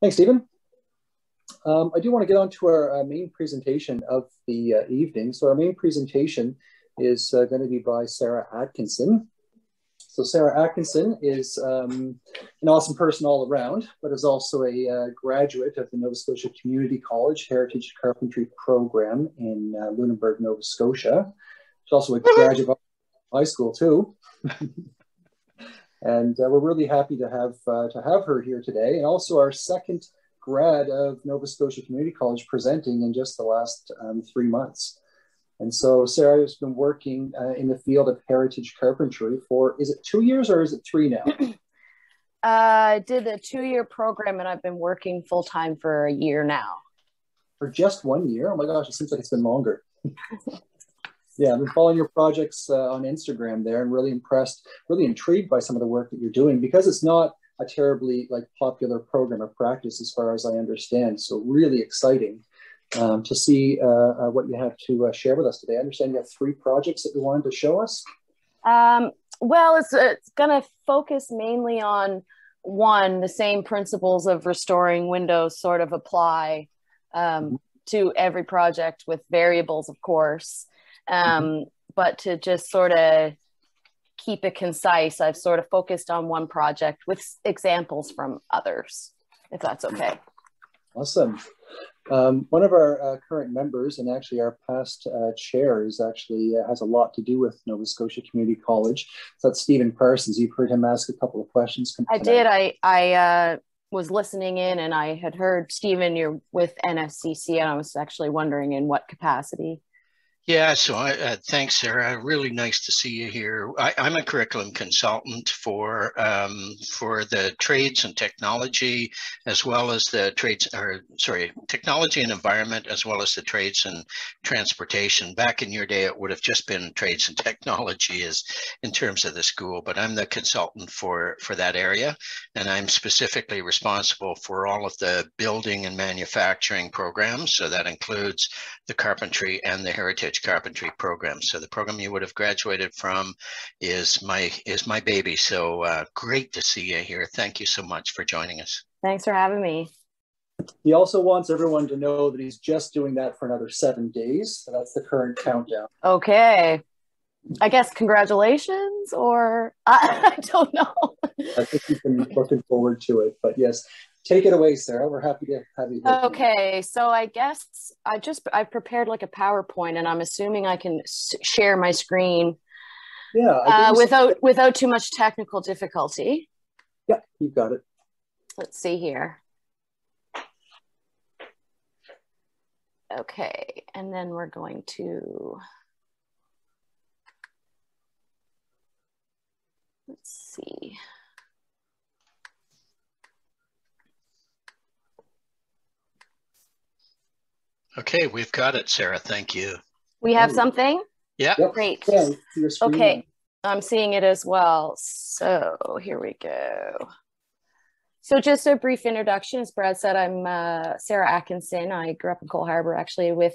Thanks, Stephen. Um, I do want to get on to our uh, main presentation of the uh, evening. So our main presentation is uh, going to be by Sarah Atkinson. So Sarah Atkinson is um, an awesome person all around, but is also a uh, graduate of the Nova Scotia Community College Heritage Carpentry Program in uh, Lunenburg, Nova Scotia. She's also a graduate of high school too. and uh, we're really happy to have uh, to have her here today, and also our second grad of Nova Scotia Community College presenting in just the last um, three months. And so Sarah has been working uh, in the field of heritage carpentry for, is it two years or is it three now? I did a two year program and I've been working full time for a year now. For just one year? Oh my gosh, it seems like it's been longer. yeah, I've been following your projects uh, on Instagram there and really impressed, really intrigued by some of the work that you're doing because it's not a terribly like popular program of practice as far as I understand. So really exciting um, to see uh, uh, what you have to uh, share with us today. I understand you have three projects that you wanted to show us. Um, well, it's, it's going to focus mainly on one, the same principles of restoring windows sort of apply um, to every project with variables, of course. Um, mm-hmm. But to just sort of keep it concise, I've sort of focused on one project with examples from others, if that's okay. Awesome. Um, one of our uh, current members and actually our past uh, chair is actually uh, has a lot to do with Nova Scotia Community College. So that's Stephen Parsons. You've heard him ask a couple of questions. I did. I I uh, was listening in and I had heard Stephen, you're with NSCC, and I was actually wondering in what capacity. Yeah, so I, uh, thanks, Sarah. Really nice to see you here. I, am a curriculum consultant for um, for the trades and technology, as well as the trades, or sorry, technology and environment, as well as the trades and transportation. Back in your day, it would have just been trades and technology, as in terms of the school. But I'm the consultant for for that area, and I'm specifically responsible for all of the building and manufacturing programs. So that includes the carpentry and the heritage carpentry program. So the program you would have graduated from is my is my baby. So uh, great to see you here. Thank you so much for joining us. Thanks for having me. He also wants everyone to know that he's just doing that for another seven days. So that's the current countdown. Okay. I guess congratulations, or I, I don't know. I think you've been looking forward to it, but yes, take it away, Sarah. We're happy to have you. Here. Okay, so I guess I just I prepared like a PowerPoint, and I'm assuming I can share my screen. Yeah, uh, without without too much technical difficulty. Yeah, you've got it. Let's see here. Okay, and then we're going to. Let's see. Okay, we've got it, Sarah. Thank you. We have something? Yeah. Yep. Great. Yeah, okay, I'm seeing it as well. So here we go. So just a brief introduction. As Brad said, I'm uh, Sarah Atkinson. I grew up in Cole Harbour actually with,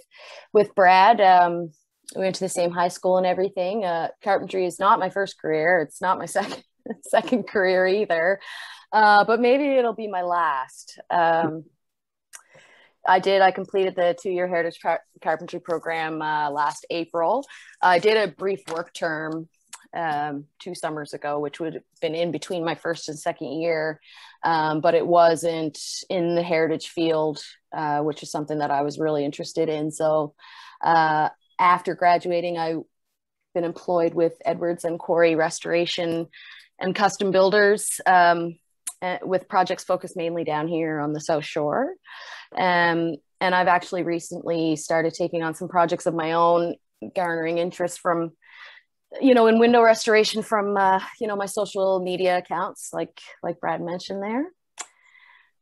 with Brad. Um, we went to the same high school and everything. Uh, carpentry is not my first career. It's not my second second career either. Uh, but maybe it'll be my last. Um, I did. I completed the two-year Heritage Car- Carpentry program uh, last April. I did a brief work term um, two summers ago, which would have been in between my first and second year, um, but it wasn't in the heritage field, uh, which is something that I was really interested in. So uh, after graduating, I've been employed with Edwards and Quarry Restoration and Custom Builders. Um, uh, with projects focused mainly down here on the South Shore. Um, and I've actually recently started taking on some projects of my own, garnering interest from, you know, in window restoration from, uh, you know, my social media accounts, like like Brad mentioned there.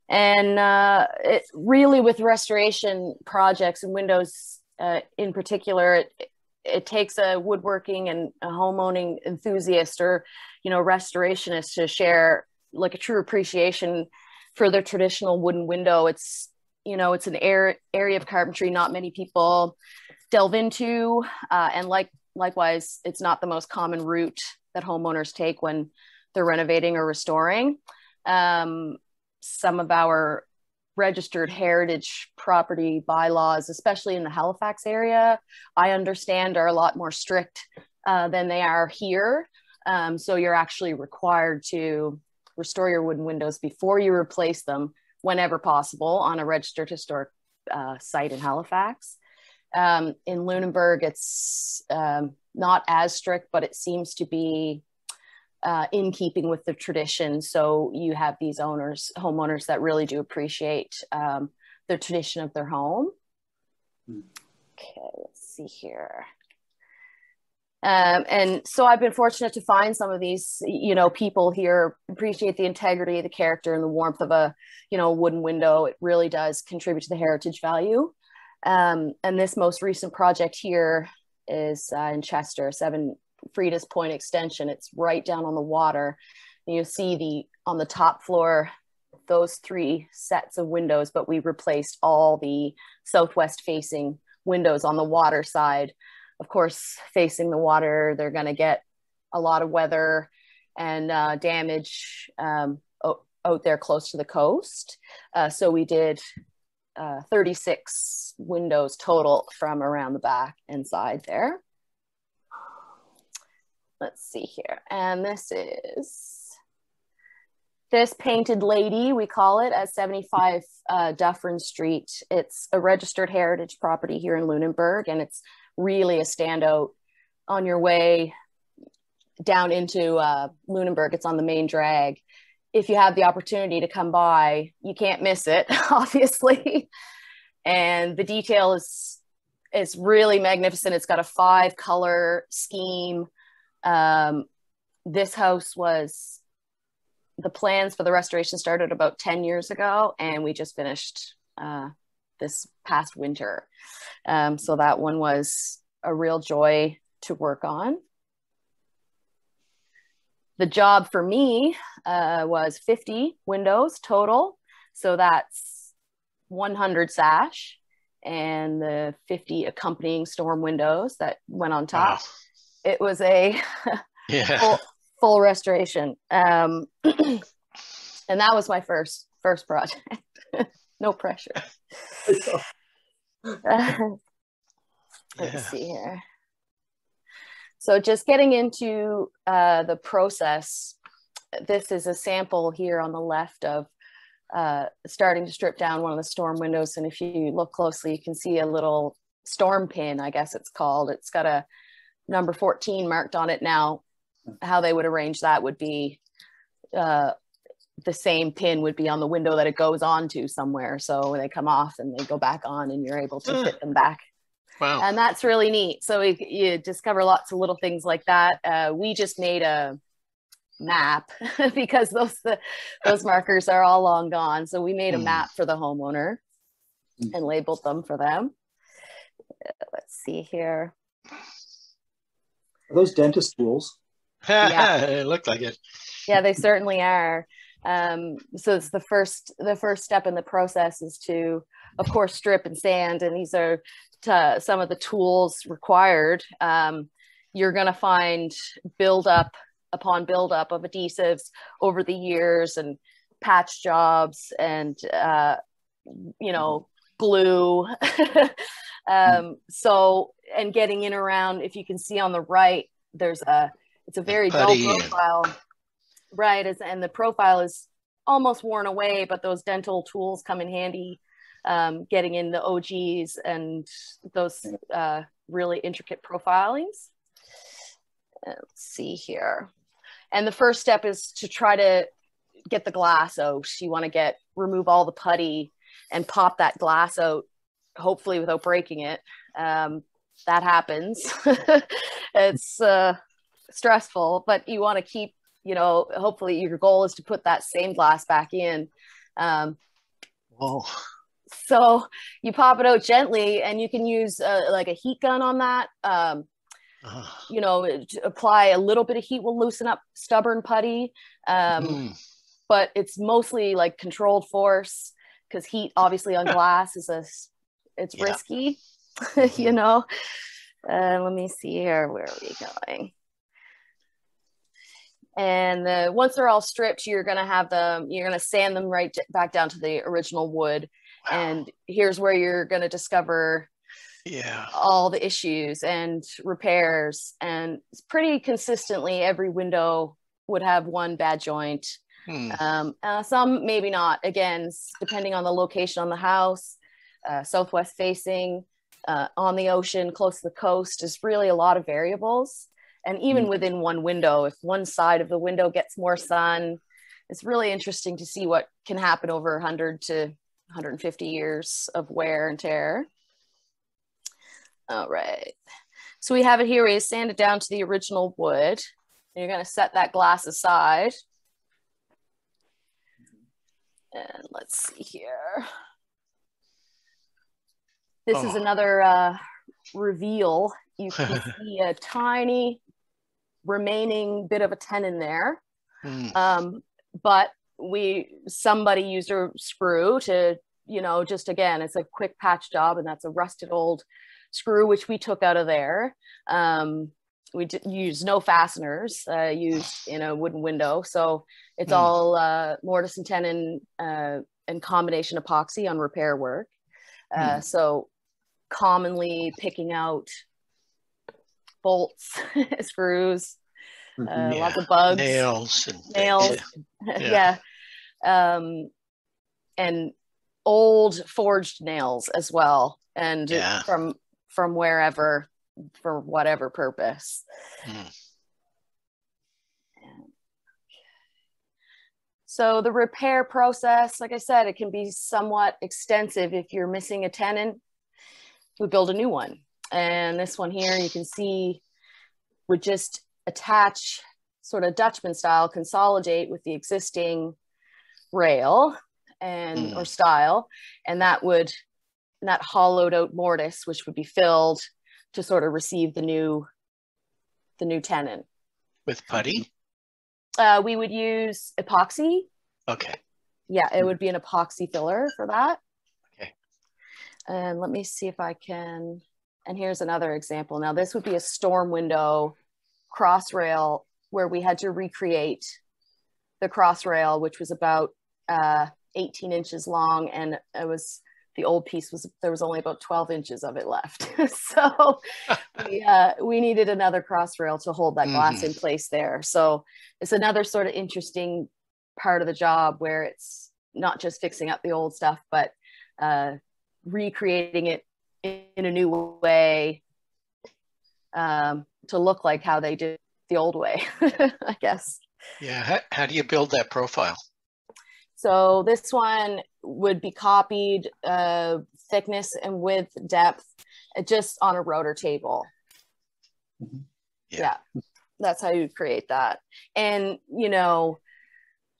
And uh, it really with restoration projects and windows uh, in particular, it, it takes a woodworking and a homeowning enthusiast or you know restorationist to share like a true appreciation for the traditional wooden window. It's you know it's an air, area of carpentry not many people delve into, uh, and like likewise, it's not the most common route that homeowners take when they're renovating or restoring. Um, some of our registered heritage property bylaws, especially in the Halifax area, I understand are a lot more strict uh, than they are here. Um, so you're actually required to restore your wooden windows before you replace them whenever possible on a registered historic uh, site in Halifax. Um, in Lunenburg, it's um, not as strict, but it seems to be uh, in keeping with the tradition. So you have these owners, homeowners that really do appreciate um, the tradition of their home. Okay, let's see here. Um, and so I've been fortunate to find some of these, you know, people here appreciate the integrity, the character, and the warmth of a, you know, wooden window. It really does contribute to the heritage value. Um, and this most recent project here is uh, in Chester, Seven Frida's Point Extension. It's right down on the water. And you see the on the top floor those three sets of windows, but we replaced all the southwest facing windows on the water side of course, facing the water, they're going to get a lot of weather and uh, damage um, out there close to the coast. Uh, so we did uh, 36 windows total from around the back and side there. Let's see here. And this is this painted lady, we call it, at 75 uh, Dufferin Street. It's a registered heritage property here in Lunenburg, and it's really a standout on your way down into uh, Lunenburg. It's on the main drag. If you have the opportunity to come by, you can't miss it, obviously. and the detail is is really magnificent. It's got a five color scheme. Um, this house was the plans for the restoration started about 10 years ago, and we just finished uh, this past winter. Um, so that one was a real joy to work on. The job for me uh, was 50 windows total. So that's 100 sash and the 50 accompanying storm windows that went on top. Wow. It was a yeah. full, full restoration. Um, and that was my first first project. no pressure. let's see here. So just getting into uh, the process, this is a sample here on the left of uh, starting to strip down one of the storm windows. And if you look closely, you can see a little storm pin, I guess it's called. It's got a number 14 marked on it now. How they would arrange that would be uh, the same pin would be on the window that it goes onto somewhere. So when they come off and they go back on and you're able to fit them back Wow. And that's really neat. So we, you discover lots of little things like that. Uh, we just made a map because those the, those markers are all long gone. So we made a hmm. map for the homeowner hmm. and labeled them for them. Uh, let's see here. Are those dentist tools? yeah, it looked like it. Yeah, they certainly are. Um, so it's the first the first step in the process is to, of course, strip and sand, and these are to some of the tools required, um, you're going to find build up upon build up of adhesives over the years and patch jobs and uh, you know glue. Um, so and getting in around if you can see on the right there's a it's a very dull profile right and the profile is almost worn away but those dental tools come in handy um, getting in the ogees and those uh, really intricate profilings. Uh, let's see here. And the first step is to try to get the glass out. You want to get remove all the putty and pop that glass out, hopefully without breaking it. Um, that happens. it's uh, stressful, but you want to keep, you know, hopefully your goal is to put that same glass back in. Um, Whoa. So you pop it out gently, and you can use uh, like a heat gun on that. Um, you know, apply a little bit of heat will loosen up stubborn putty. Um, mm. But it's mostly like controlled force because heat, obviously, on glass is a it's yeah. risky. you know. Uh, let me see here. Where are we going? And the, once they're all stripped, you're going to have them, you're going to sand them right back down to the original wood. Wow. And here's where you're going to discover yeah all the issues and repairs and pretty consistently every window would have one bad joint hmm. um, uh, some maybe not again depending on the location on the house uh, southwest facing uh, on the ocean close to the coast is really a lot of variables and even hmm. within one window if one side of the window gets more sun it's really interesting to see what can happen over 100 to 150 years of wear and tear all right. So we have it here. We sand it down to the original wood. You're going to set that glass aside. And let's see here. This oh. is another uh, reveal. You can see a tiny remaining bit of a tenon there. Mm. Um, but we somebody used a screw to, you know, just again, it's a quick patch job, and that's a rusted old screw, which we took out of there. Um, we use no fasteners uh, used in a wooden window. So it's mm. all uh, mortise and tenon uh, and combination epoxy on repair work. Mm. So commonly picking out bolts, screws, uh, mm-hmm. yeah. lots of bugs, nails, and, nails, yeah. yeah. Um, and old forged nails as well, and yeah. from from wherever for whatever purpose. Mm. So the repair process, like I said, it can be somewhat extensive. If you're missing a tenon, we build a new one. And this one here, you can see would just attach sort of Dutchman stile, consolidate with the existing rail and mm. or style, and that would that hollowed out mortise, which would be filled to sort of receive the new the new tenon. With putty? Uh, we would use epoxy. Okay. Yeah, it would be an epoxy filler for that. Okay. And let me see if I can. And here's another example. Now, this would be a storm window cross rail where we had to recreate the cross rail, which was about uh, 18 inches long, and it was the old piece was there was only about 12 inches of it left so we, uh, we needed another cross rail to hold that glass mm-hmm. in place there so it's another sort of interesting part of the job where it's not just fixing up the old stuff but uh, recreating it in a new way um, to look like how they did the old way i guess yeah how, how do you build that profile so this one would be copied uh, thickness and width, depth, uh, just on a router table. Mm-hmm. Yeah. yeah. That's how you create that. And, you know,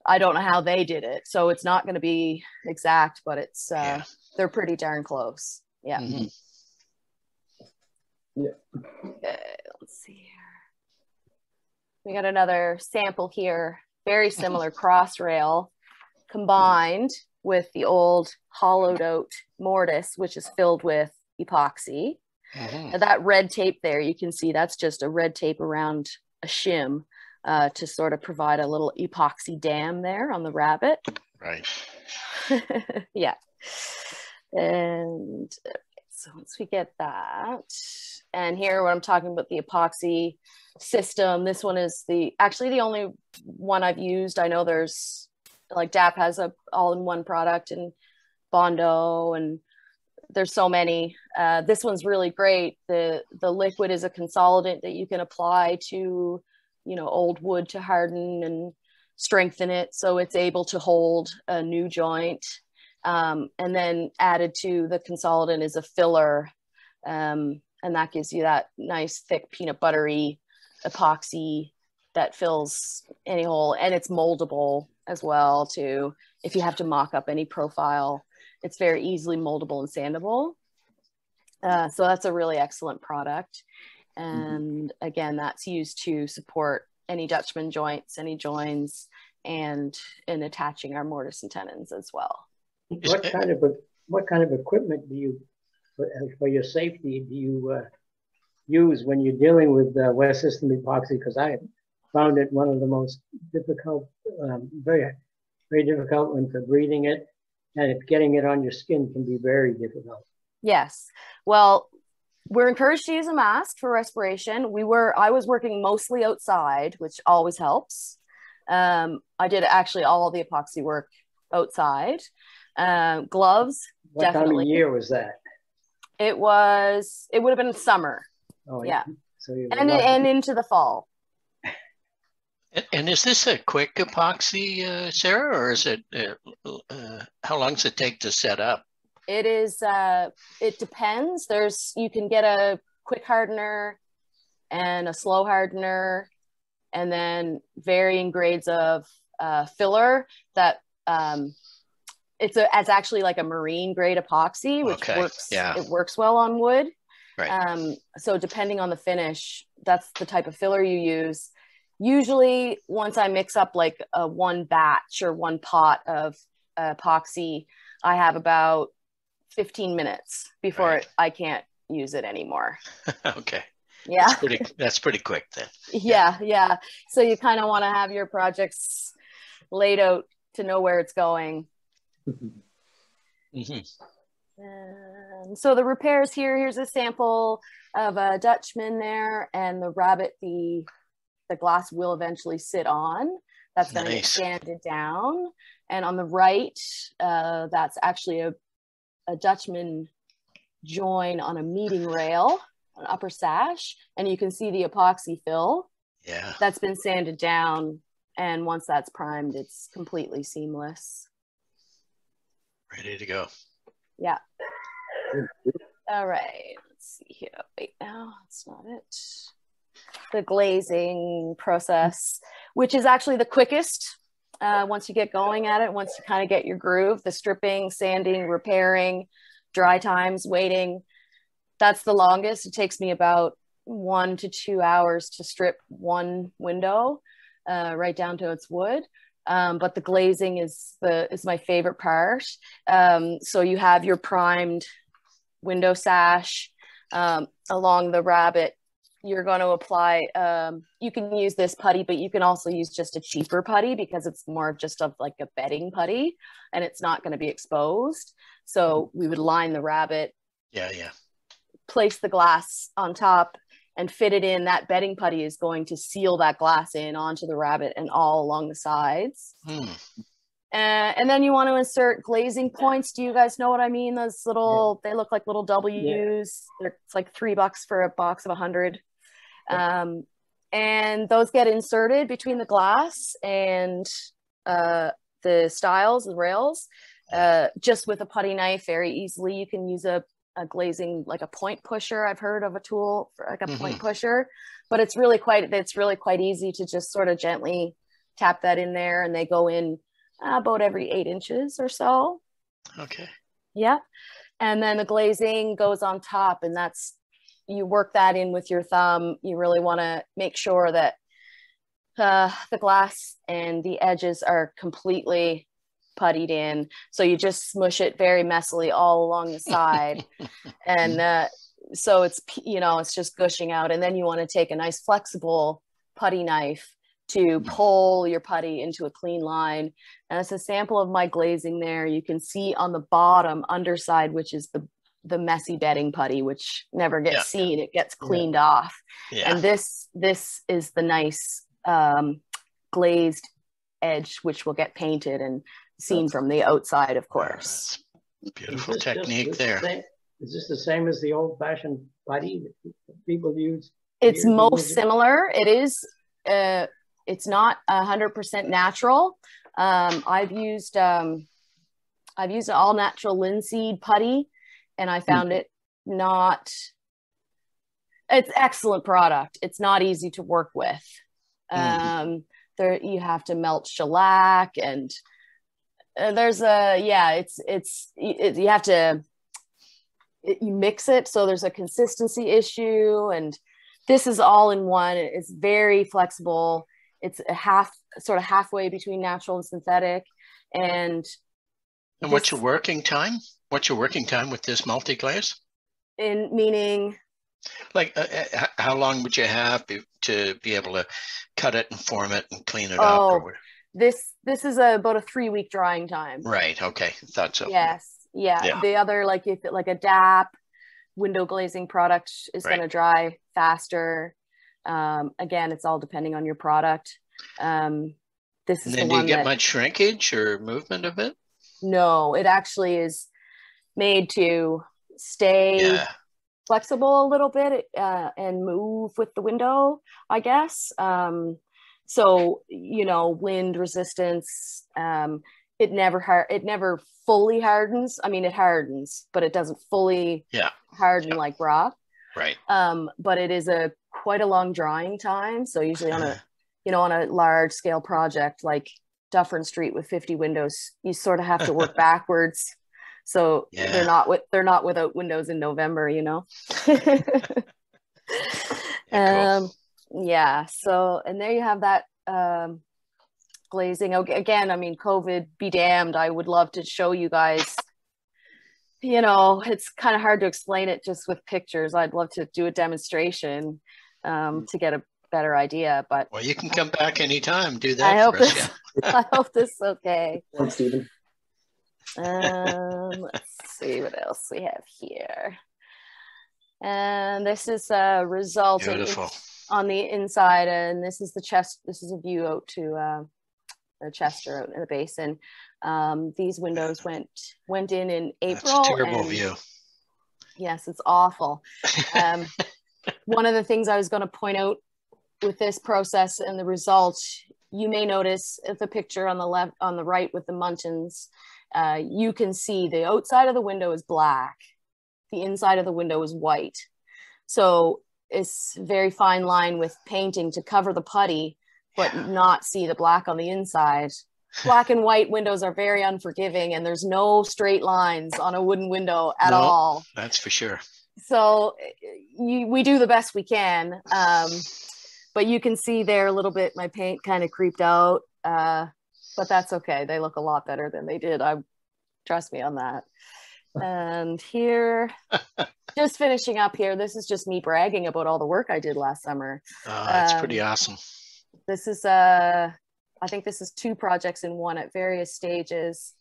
I don't know how they did it. So it's not going to be exact, but it's, uh, yeah. they're pretty darn close. Yeah. Mm-hmm. Yeah. Okay, let's see here. We got another sample here, very similar cross rail combined with the old hollowed out mortise, which is filled with epoxy. Mm-hmm. That red tape there, you can see that's just a red tape around a shim uh, to sort of provide a little epoxy dam there on the rabbet. Right. yeah. And so once we get that, and here when I'm talking about the epoxy system, this one is the actually the only one I've used. I know there's like DAP has a all-in-one product and Bondo and there's so many. Uh, this one's really great. The the liquid is a consolidant that you can apply to, you know, old wood to harden and strengthen it so it's able to hold a new joint. Um, and then added to the consolidant is a filler, um, and that gives you that nice thick peanut buttery epoxy that fills any hole, and it's moldable as well too if you have to mock up any profile it's very easily moldable and sandable uh, so that's a really excellent product mm-hmm. and mm-hmm. again that's used to support any dutchman joints any joins and in attaching our mortise and tenons as well what kind of what kind of equipment do you for, for your safety do you uh, use when you're dealing with uh, West System epoxy because i found it one of the most difficult, um, very, very difficult when for breathing it. And if getting it on your skin can be very difficult. Yes. Well, we're encouraged to use a mask for respiration. We were, I was working mostly outside, which always helps. Um, I did actually all the epoxy work outside. Uh, gloves. What definitely. time of year was that? It was. It would have been summer. Oh yeah. So and and into the fall. And, and, is this a quick epoxy, uh, Sarah, or is it? Uh, uh, how long does it take to set up? It is. Uh, it depends. There's. You can get a quick hardener and a slow hardener, and then varying grades of uh, filler that um, it's a it's actually like a marine grade epoxy, which okay. works. Yeah. It works well on wood. Right. Um, so depending on the finish, that's the type of filler you use. Usually, once I mix up like a one batch or one pot of uh, epoxy, I have about 15 minutes before right. I can't use it anymore. okay. Yeah. That's pretty, that's pretty quick then. Yeah. Yeah. yeah. So you kind of want to have your projects laid out to know where it's going. Mm-hmm. So the repairs here, here's a sample of a Dutchman there and the rabbet, the the glass will eventually sit on. That's going to nice. get sanded down. And on the right, uh, that's actually a, a Dutchman join on a meeting rail, an upper sash. And you can see the epoxy fill. Yeah. That's been sanded down. And once that's primed, it's completely seamless. Ready to go. Yeah. All right. Let's see here. Wait, now that's not it. The glazing process, which is actually the quickest uh, once you get going at it, once you kind of get your groove, the stripping, sanding, repairing, dry times, waiting. That's the longest. It takes me about one to two hours to strip one window uh, right down to its wood. Um, but the glazing is the is my favorite part. Um, so you have your primed window sash um, along the rabbet. You're going to apply. Um, you can use this putty, but you can also use just a cheaper putty because it's more of just of like a bedding putty, and it's not going to be exposed. So we would line the rabbet. Yeah, yeah. Place the glass on top and fit it in, that bedding putty is going to seal that glass in onto the rabbet and all along the sides. Uh, and then you want to insert glazing points. Do you guys know what I mean? Those little, yeah. they look like little W's. Yeah. It's like three bucks for a box of a hundred. Yeah. Um, and those get inserted between the glass and uh, the stiles, the rails, uh, just with a putty knife very easily. You can use a a glazing like a point pusher i've heard of a tool for like a mm-hmm. point pusher but it's really quite it's really quite easy to just sort of gently tap that in there and they go in uh, about every eight inches or so. Okay. Yeah and then the glazing goes on top and that's you work that in with your thumb. You really want to make sure that uh, the glass and the edges are completely puttied in. So you just smush it very messily all along the side. and uh, so it's, you know, it's just gushing out. And then you want to take a nice flexible putty knife to pull your putty into a clean line. And it's a sample of my glazing there. You can see on the bottom underside, which is the the messy bedding putty, which never gets yeah. seen. It gets cleaned yeah. off. Yeah. And this this is the nice um, glazed edge, which will get painted and seen from the outside, of course. Beautiful technique there. Same, is this the same as the old fashioned putty that people use? It's most similar. It is, uh, it's not a hundred percent natural. Um, I've used, um, I've used an all natural linseed putty and I found mm. it not, it's excellent product. It's not easy to work with. Mm. Um, there, you have to melt shellac and uh, there's a yeah it's it's it, you have to it, you mix it. So there's a consistency issue and this is all in one. It's very flexible. It's a half sort of halfway between natural and synthetic. And and what's your working time? What's your working time with this multi glaze in meaning? Like, uh, uh how long would you have to be able to cut it and form it and clean it oh, up? Or this this is a, about a three week drying time. Right. Okay. Thought so. Yes. Yeah. yeah. The other like if it, like a DAP window glazing product is right. going to dry faster. Um, again, it's all depending on your product. Um, this is and then the do you get that, much shrinkage or movement of it? No, it actually is made to stay yeah. flexible a little bit uh, and move with the window, I guess. Um, so you know, wind resistance. Um, it never har- it never fully hardens. I mean, it hardens, but it doesn't fully yeah. harden yeah. like rock. Right. Um, but it is a quite a long drying time. So usually on a you know on a large scale project like Dufferin Street with 50 windows, you sort of have to work backwards. So yeah. they're not with they're not without windows in November, you know. yeah, um, yeah. So and there you have that um, glazing. Again, I mean, COVID be damned. I would love to show you guys. You know, it's kind of hard to explain it just with pictures. I'd love to do a demonstration um, to get a better idea. But well, you can come back anytime. Do that. I hope this. I hope this is okay. Thanks, Stephen. Um, let's see what else we have here. And this is a result on the inside, and this is the chest. This is a view out to uh, the Chester out in the basin. Um, these windows went went in in April. Terrible view. Yes, it's awful. Um, one of the things I was going to point out with this process and the result, you may notice at the picture on the left, on the right with the muntins, uh, you can see the outside of the window is black. The inside of the window is white. So it's very fine line with painting to cover the putty, but yeah. not see the black on the inside. Black and white windows are very unforgiving and there's no straight lines on a wooden window at all. That's for sure. So you, we do the best we can. Um, but you can see there a little bit my paint kind of creeped out uh, but that's okay they look a lot better than they did i trust me on that and here just finishing up here this is just me bragging about all the work i did last summer. Uh, that's um, pretty awesome. this is uh i think this is two projects in one at various stages.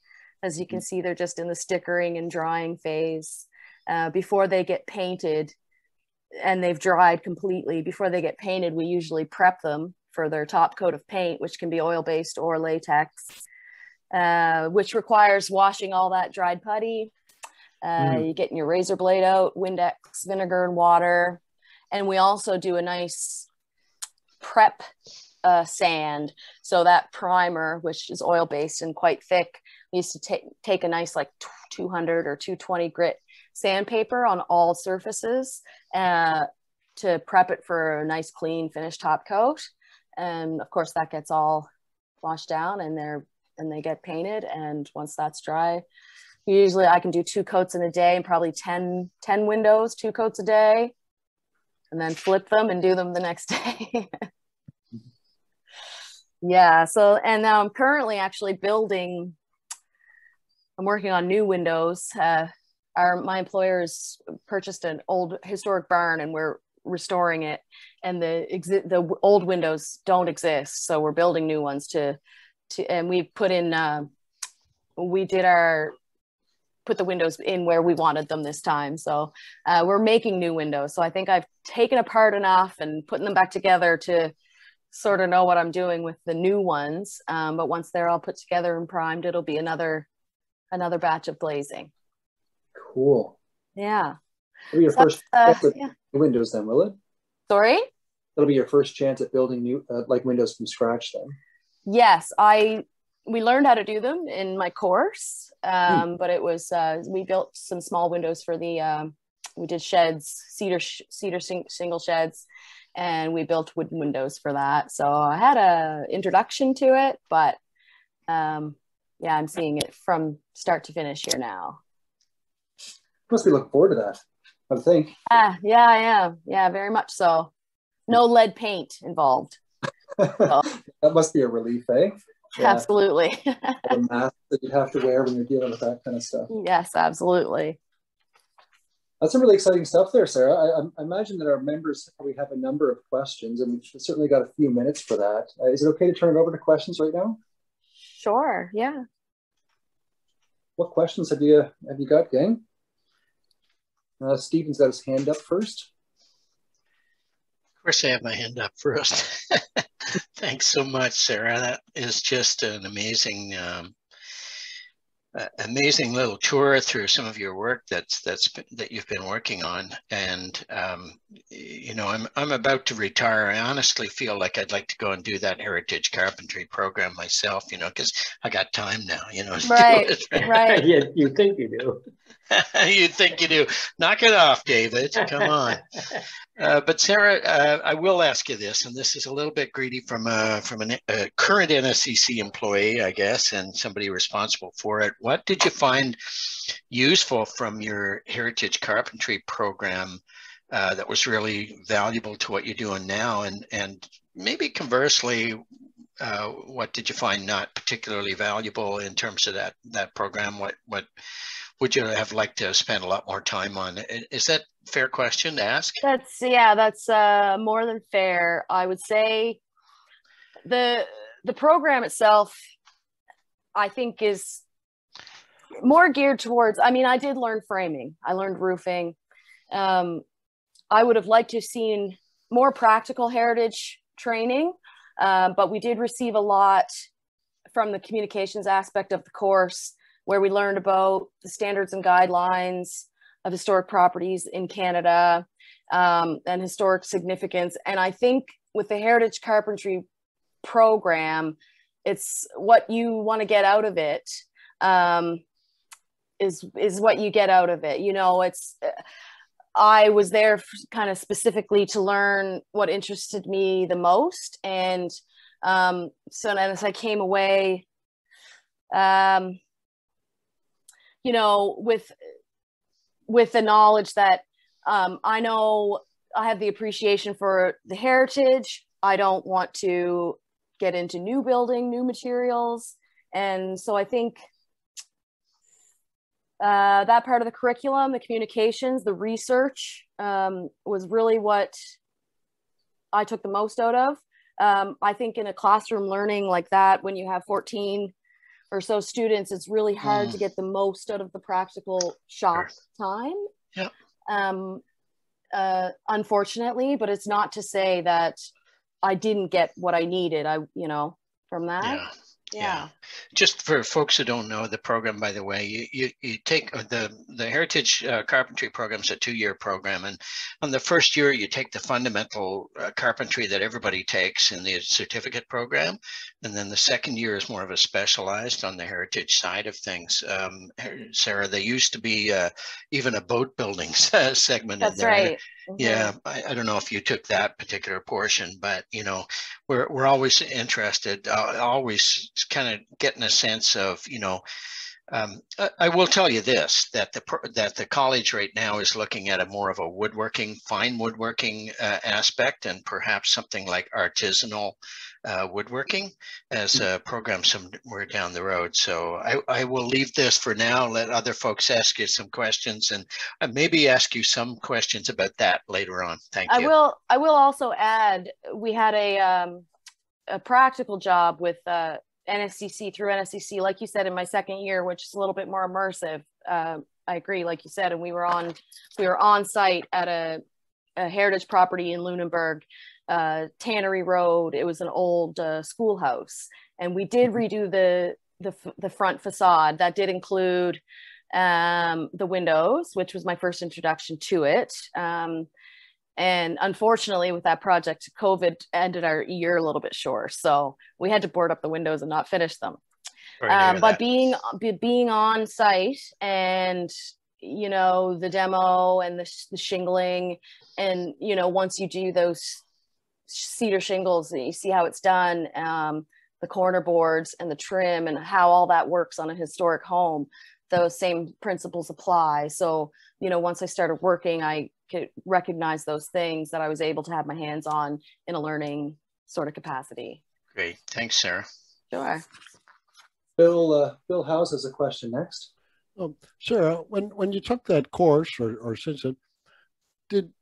As you can see they're just in the stickering and drying phase. Uh, before they get painted and they've dried completely before they get painted we usually prep them for their top coat of paint which can be oil based or latex uh, which requires washing all that dried putty uh, mm. you getting your razor blade out windex vinegar and water and we also do a nice prep uh, sand so that primer which is oil based and quite thick we used to take take a nice like 200 or 220 grit sandpaper on all surfaces uh, to prep it for a nice clean finished top coat. And of course that gets all washed down and they're and they get painted. And once that's dry, usually I can do two coats in a day and probably 10, 10 windows, two coats a day, and then flip them and do them the next day. yeah. So, and now I'm currently actually building, I'm working on new windows. Uh, our my employers purchased an old historic barn and we're restoring it and the exi- the old windows don't exist so we're building new ones to to and we put in uh, we did our put the windows in where we wanted them this time so uh, we're making new windows so i think i've taken apart enough and putting them back together to sort of know what i'm doing with the new ones um, but once they're all put together and primed it'll be another another batch of glazing Cool. Yeah. It'll be your so, first uh, yeah. Windows then, will it? Sorry? It'll be your first chance at building new uh, like Windows from scratch then. Yes, I we learned how to do them in my course, um, hmm. but it was uh, we built some small windows for the um, we did sheds, cedar sh- cedar sing- single sheds, and we built wooden windows for that. So I had a introduction to it, but um, yeah, I'm seeing it from start to finish here now must be looking forward to that. I think. Ah, yeah, I am. Yeah, very much so. No lead paint involved. So. that must be a relief, eh? Yeah. Absolutely. the mask that you have to wear when you're dealing with that kind of stuff. Yes, absolutely. That's some really exciting stuff there, Sarah. I, I, imagine that our members probably have a number of questions, and we've certainly got a few minutes for that. Uh, is it okay to turn it over to questions right now? Sure. Yeah. What questions have you have you got, gang? Uh, Stephen's got his hand up first. Of course, I have my hand up first. Thanks so much, Sarah. That is just an amazing um, amazing little tour through some of your work that's that's that you've been working on. And um, you know I'm I'm about to retire. I honestly feel like I'd like to go and do that heritage carpentry program myself you know because I got time now you know right right. Yeah you think you do you think you do knock it off David come on uh, but Sarah, uh, I will ask you this, and this is a little bit greedy from a from an, a current NSCC employee, I guess, and somebody responsible for it. What did you find useful from your Heritage Carpentry program uh, that was really valuable to what you're doing now, and and maybe conversely, uh, what did you find not particularly valuable in terms of that that program? What what would you have liked to spend a lot more time on? Is that fair question to ask? That's yeah, that's uh, more than fair. I would say the the program itself, I think, is more geared towards. I mean, I did learn framing. I learned roofing. Um, I would have liked to have seen more practical heritage training, uh, but we did receive a lot from the communications aspect of the course where we learned about the standards and guidelines of historic properties in Canada um, and historic significance. And I think with the Heritage Carpentry program, it's what you want to get out of it um, is is what you get out of it. You know, it's. I was there kind of specifically to learn what interested me the most, and um, so as I came away, um, you know, with with the knowledge that um, I know I have the appreciation for the heritage. I don't want to get into new building, new materials, and so I think uh, that part of the curriculum, the communications, the research um, was really what I took the most out of. Um, I think in a classroom learning like that, when you have 14 or so students, it's really hard mm. to get the most out of the practical shop time. Yeah. Um, uh, unfortunately, but it's not to say that I didn't get what I needed. I, you know, from that. Yeah. Yeah. yeah. Just for folks who don't know the program, by the way, you, you, you take uh, the, the Heritage uh, Carpentry program is a two year program. And on the first year, you take the fundamental uh, carpentry that everybody takes in the certificate program. And then the second year is more of a specialized on the heritage side of things. Um, Sarah, there used to be uh, even a boat building segment That's in there. right. Mm-hmm. Yeah, I, I, don't know if you took that particular portion, but you know, we're we're always interested, uh, always kind of getting a sense of you know. Um, I, I will tell you this: that the that the college right now is looking at a more of a woodworking, fine woodworking uh, aspect, and perhaps something like artisanal uh, woodworking as mm. a program somewhere down the road. So I, I will leave this for now, let other folks ask you some questions and uh, maybe ask you some questions about that later on. Thank you. I will, I will also add, we had a, um, a practical job with uh, NSCC through NSCC, like you said, in my second year, which is a little bit more immersive. Uh, I agree, like you said, and we were on, we were on site at a, a heritage property in Lunenburg uh, Tannery Road. It was an old uh, schoolhouse, and we did mm-hmm. redo the the, the front facade. That did include um, the windows, which was my first introduction to it. Um, and unfortunately, with that project, COVID ended our year a little bit short, so we had to board up the windows and not finish them. Um, but being be, being on site and you know the demo and the, the shingling and you know once you do those cedar shingles and you see how it's done um, the corner boards and the trim and how all that works on a historic home those same principles apply. So you know once i started working i could recognize those things that i was able to have my hands on in a learning sort of capacity. Great. Thanks sarah. Sure. Bill uh, bill house has a question next. Um, Sarah, when when you took that course, or or since it, did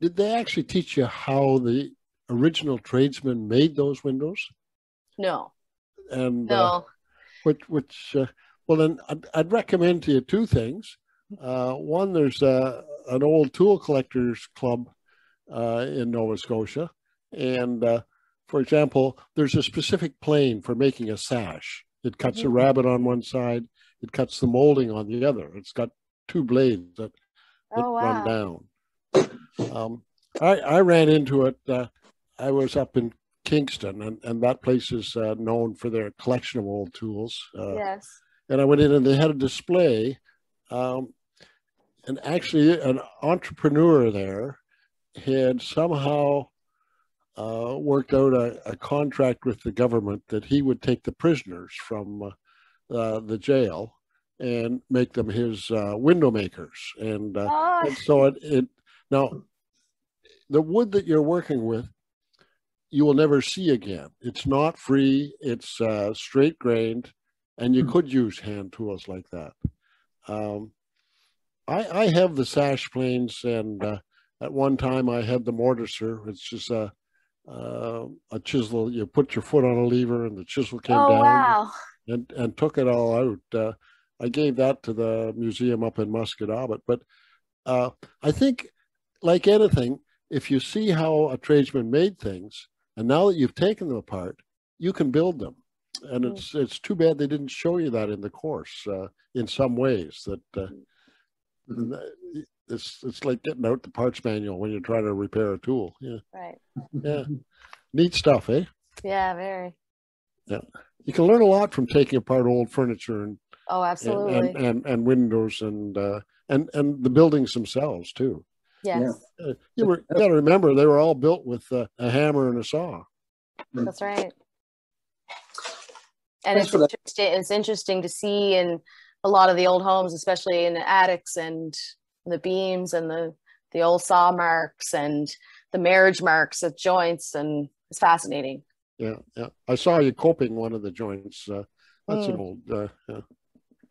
did they actually teach you how the original tradesmen made those windows? No. And no. Uh, which which uh, well then I'd, I'd, recommend to you two things. Uh, one, there's a, an old tool collectors club uh, in Nova Scotia, and uh, for example, there's a specific plane for making a sash. It cuts mm-hmm. a rabbet on one side, it cuts the molding on the other. It's got two blades that, that oh, wow. run down. Um, I, I ran into it. Uh, I was up in Kingston, and, and that place is uh, known for their collection of old tools. Uh, yes. And I went in, and they had a display. Um, and actually, an entrepreneur there had somehow uh, worked out a, a, contract with the government that he would take the prisoners from uh, uh, the jail and make them his uh, window makers. And, oh. and so it, it now the wood that you're working with, you will never see again. It's not free. It's uh, straight grained, and you mm. could use hand tools like that. Um, I, I have the sash planes, and uh, at one time I had the mortiser. It's just a uh, a chisel. You put your foot on a lever, and the chisel came oh, down wow. and and took it all out. Uh, I gave that to the museum up in Musquodoboit. But uh, I think, like anything, if you see how a tradesman made things, and now that you've taken them apart, you can build them. And mm. it's it's too bad they didn't show you that in the course. Uh, in some ways, that uh, mm-hmm. it's it's like getting out the parts manual when you're trying to repair a tool. Yeah. Right. Yeah. Neat stuff, eh? Yeah, very. Yeah. You can learn a lot from taking apart old furniture and oh, absolutely, and and, and, and windows and uh, and and the buildings themselves too. Yes. Yeah. Uh, you, were, you got to remember they were all built with uh, a hammer and a saw. That's right. And it's interesting, it's interesting to see in a lot of the old homes, especially in the attics and the beams and the the old saw marks and the marriage marks at joints, and it's fascinating. Yeah, yeah. I saw you coping one of the joints. Uh, that's mm. an old. Uh, yeah.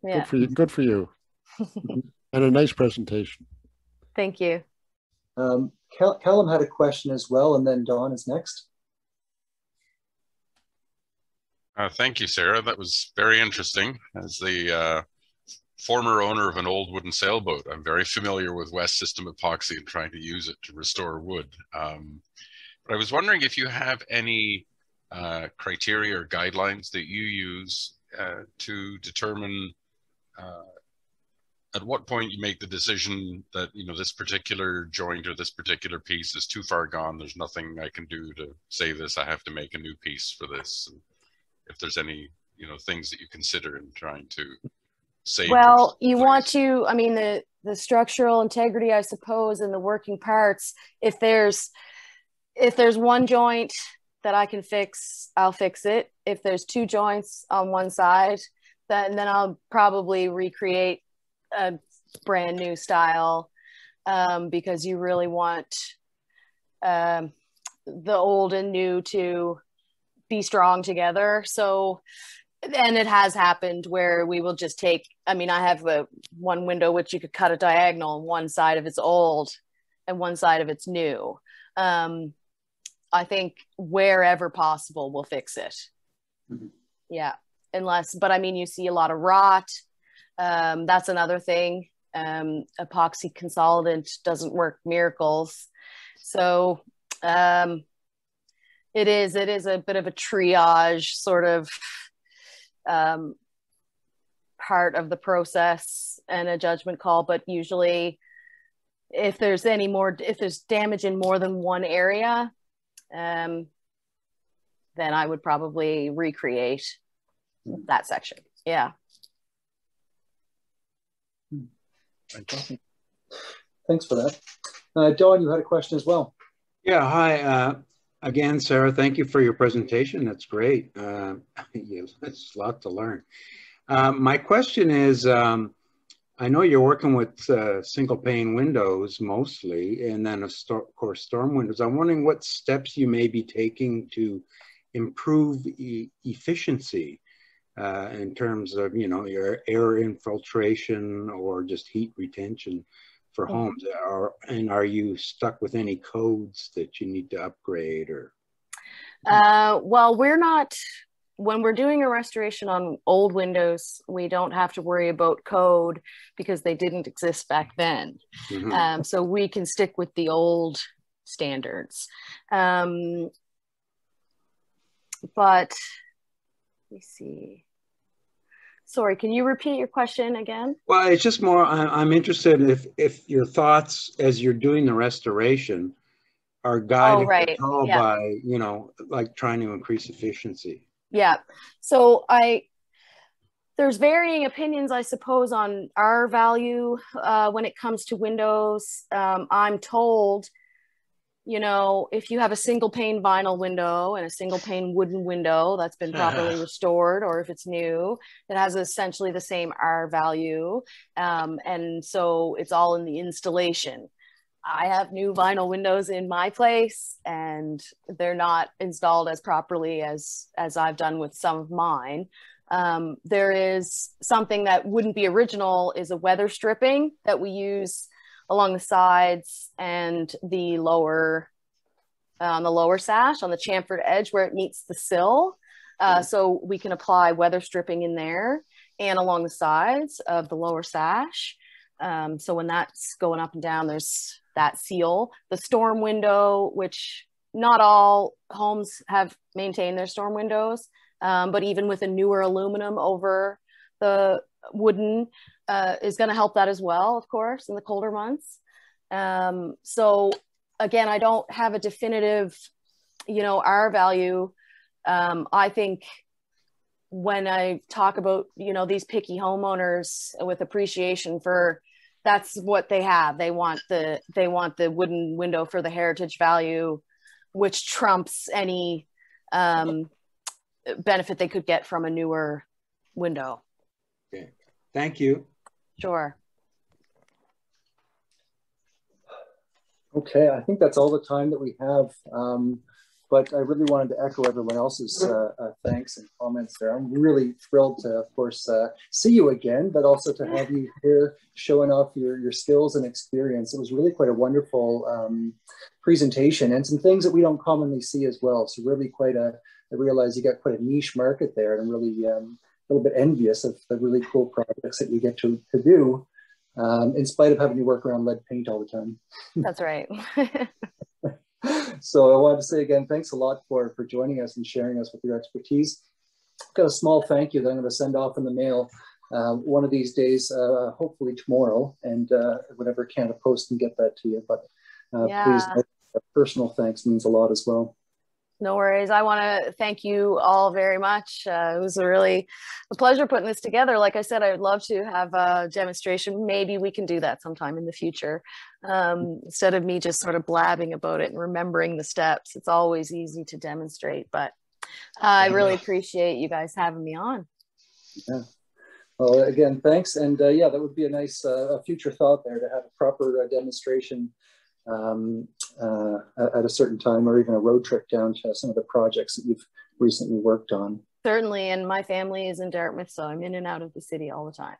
yeah. Good for you. Good for you. and a nice presentation. Thank you. Um, Callum had a question as well, and then Don is next. Uh, thank you, Sarah. That was very interesting. As the uh, former owner of an old wooden sailboat, I'm very familiar with West System epoxy and trying to use it to restore wood. Um, but I was wondering if you have any uh, criteria or guidelines that you use uh, to determine uh, at what point you make the decision that you know this particular joint or this particular piece is too far gone there's nothing i can do to save this i have to make a new piece for this and if there's any you know things that you consider in trying to save well you want to i mean the the structural integrity i suppose and the working parts if there's if there's one joint that i can fix i'll fix it. If there's two joints on one side then then i'll probably recreate a brand new stile um, because you really want um, the old and new to be strong together. So, and it has happened where we will just take. I mean, I have a one window which you could cut a diagonal. One side of it's old, and one side of it's new. Um, I think wherever possible, we'll fix it. Mm-hmm. Yeah, unless, but I mean, you see a lot of rot um, that's another thing. Um, epoxy consolidant doesn't work miracles. So um, it is it is a bit of a triage sort of um, part of the process and a judgment call. But usually, if there's any more, if there's damage in more than one area, um, then I would probably recreate that section. Yeah. Thanks for that. Uh, Don, you had a question as well. Yeah, hi. Uh, again, Sarah, thank you for your presentation. That's great. Uh, it's a lot to learn. Uh, my question is, um, I know you're working with uh, single pane windows mostly, and then of course storm windows. I'm wondering what steps you may be taking to improve e efficiency uh, in terms of, you know, your air infiltration or just heat retention for homes? Are, and are you stuck with any codes that you need to upgrade or? Uh, well, we're not, when we're doing a restoration on old windows, we don't have to worry about code because they didn't exist back then. Mm-hmm. Um, so we can stick with the old standards. Um, but let me see. Sorry, can you repeat your question again? Well, it's just more, I'm interested if, if your thoughts as you're doing the restoration are guided oh, right. at all yeah. by, you know, like trying to increase efficiency. Yeah. So I, there's varying opinions, I suppose, on R value uh, when it comes to windows. Um, I'm told you know, if you have a single pane vinyl window and a single pane wooden window that's been properly restored, or if it's new, it has essentially the same R value. Um, and so it's all in the installation. I have new vinyl windows in my place and they're not installed as properly as, as I've done with some of mine. Um, there is something that wouldn't be original is a weather stripping that we use along the sides and the lower on the lower sash on the chamfered edge where it meets the sill. Uh, so we can apply weather stripping in there and along the sides of the lower sash. Um, so when that's going up and down, there's that seal. The storm window, which not all homes have maintained their storm windows, um, but even with a newer aluminum over the wooden, uh, is going to help that as well, of course, in the colder months. Um, so again, I don't have a definitive, you know, R value. Um, I think when I talk about, you know, these picky homeowners with appreciation for that's what they have. They want the they want the wooden window for the heritage value, which trumps any um, benefit they could get from a newer window. Okay, thank you. Sure. Okay, I think that's all the time that we have. Um, but I really wanted to echo everyone else's uh, uh, thanks and comments there. I'm really thrilled to, of course, uh, see you again, but also to have you here showing off your, your skills and experience. It was really quite a wonderful um, presentation and some things that we don't commonly see as well. So really quite a, I realize you got quite a niche market there and I'm really um, a little bit envious of the really cool projects that you get to, to do um, in spite of having to work around lead paint all the time. That's right. so I wanted to say again, thanks a lot for, for joining us and sharing us with your expertise. I've got a small thank you that I'm going to send off in the mail uh, one of these days, uh, hopefully tomorrow, and uh, whenever I can, I post and get that to you. But uh, yeah. please, personal thanks means a lot as well. No worries. I want to thank you all very much. Uh, it was a really a pleasure putting this together. Like I said, I would love to have a demonstration. Maybe we can do that sometime in the future. Um, instead of me just sort of blabbing about it and remembering the steps, it's always easy to demonstrate. But uh, I really appreciate you guys having me on. Yeah. Well, again, thanks. And uh, yeah, that would be a nice uh, future thought there to have a proper uh, demonstration um, uh, at a certain time or even a road trip down to some of the projects that you've recently worked on. Certainly, and my family is in Dartmouth, so I'm in and out of the city all the time.